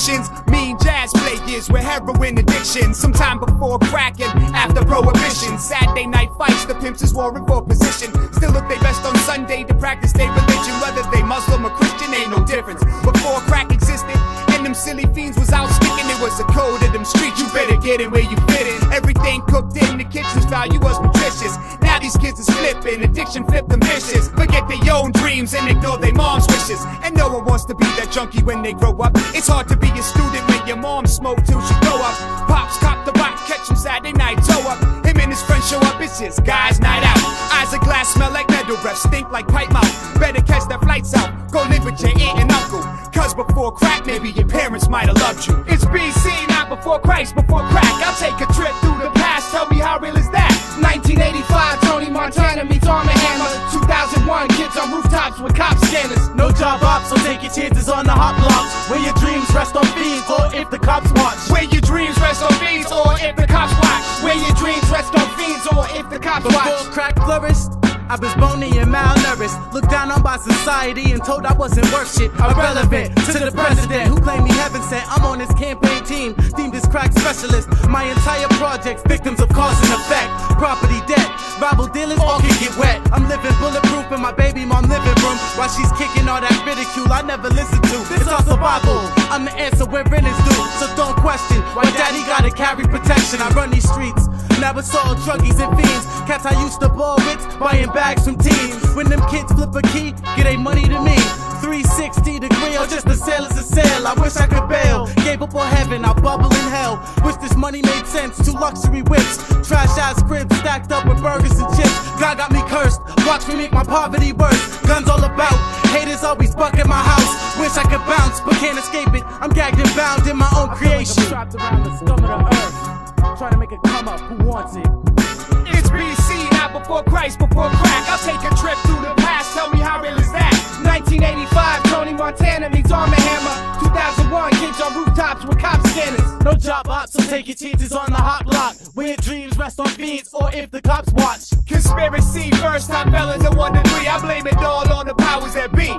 musicians, mean jazz players with heroin addiction. Sometime before cracking, after prohibition. Saturday night fights, the pimps is warring for position. Still look they best on Sunday to practice their religion. Whether they Muslim or Christian, ain't no difference. Before crack existed, and them silly fiends was out sticking, it was a code of them streets. You better get it where you fit in. Everything cooked in the kitchen's value was nutritious. Now these kids are flipping, addiction flipped them vicious. Forget their own dreams and ignore their mom's wishes. And no one wants to be that junkie when they grow up. It's hard to be a student when your mom smoke till she grow up. Pops cop the rock, catch him Saturday night, toe up. Him and his friends show up, it's just guys' night out. Eyes of glass smell like metal stink like pipe mouth. Better catch the flights out, go live with your aunt and uncle. Cause before crack, maybe your parents might have loved you. It's BC, not before Christ, before crack. So take your chances on the hot blocks. Where your dreams rest on fiends, or if the cops watch. Where your dreams rest on fiends, or if the cops watch. Where your dreams rest on fiends, or if the cops Before watch. crack flourished, I was bony and malnourished. Looked down on by society and told I wasn't worth shit. Irrelevant to the president who claimed me heaven sent. I'm on his campaign team, deemed as crack specialist. My entire project's victims of cause and effect. Property debt, rival dealers all can get wet. I'm living bulletproof in my baby mom living room while she's kicking all that ridicule I never listened to. It's all survival. I'm the answer where rent is due, so don't question why daddy gotta carry protection. I run these streets. Never all druggies and fiends. Cats I used to ball with, buying bags from teens. When them kids flip a key, get they money to me. 360 degree or just a sail is a sail. I wish I could bail. Gave up on heaven, I bubble in hell. Wish this money made sense. Two luxury whips, trash ass cribs stacked up with burgers and chips. God got me. Watch me make my poverty worse. Guns all about. Haters always buck at my house. Wish I could bounce, but can't escape it. I'm gagged and bound in my own creation. Trapped around the scum of the earth. Trying to make it come up. Who wants it? It's BC, not before Christ, before crack. I'll take a trip through the past, tell me how real is that? 1985, Tony Montana meets Arm & Hammer. 2001, kids on rooftops with cop scanners. No job take your chances on the hot block. Where dreams rest on fiends, or if the cops watch. Conspiracy, first time fellas in one three. I blame it all on the powers that be.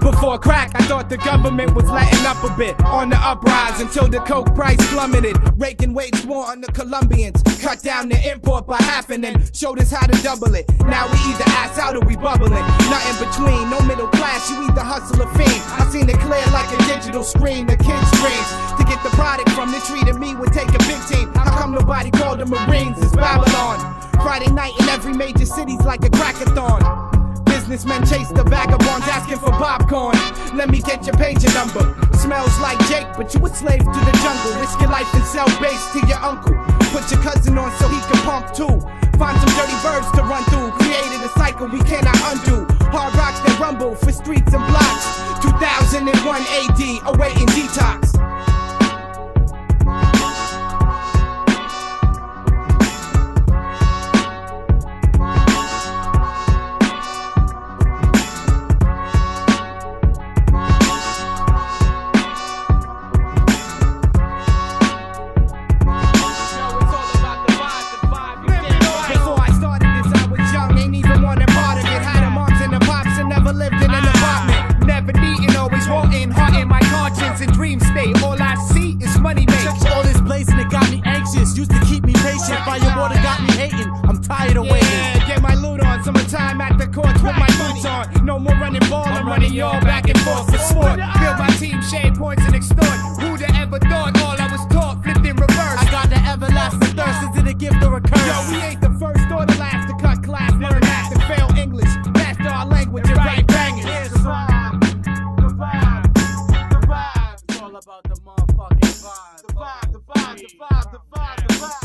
Before crack, I thought the government was letting up a bit on the uprise until the coke price plummeted. Reagan wage war on the Colombians, cut down the import by half and then showed us how to double it. Now we either ass out or we bubbling. Nothing between, no middle class, you either hustle or fiend. I seen it clear like a digital screen, the kids' dreams. To the product from, they treated me would take a big team. How come nobody called the Marines? It's Babylon. Friday night in every major city's like a crackathon. Businessmen chase the vagabonds asking for popcorn. Let me get your pager number. Smells like Jake, but you a slave to the jungle. Risk your life and sell base to your uncle. Put your cousin on so he can pump too. Find some dirty birds to run through. Created a cycle we cannot undo. Hard rocks that rumble for streets and blocks. 2001 AD, awaiting detox. yeah. Get my loot on, summertime at the courts with my boots on. No more running ball, I'm, I'm running y'all back and forth for sport. Build my team, shade points and extort. Who'd ever thought all I was taught flipped in reverse? I got the everlasting thirst, is it a gift or a curse? Yo, we ain't the first or the last to cut class, learn math and fail English. Master our language and right banging. The vibe, the vibe, the vibe. It's all about the motherfucking vibe. The vibe, the vibe, the vibe, the vibe, the vibe.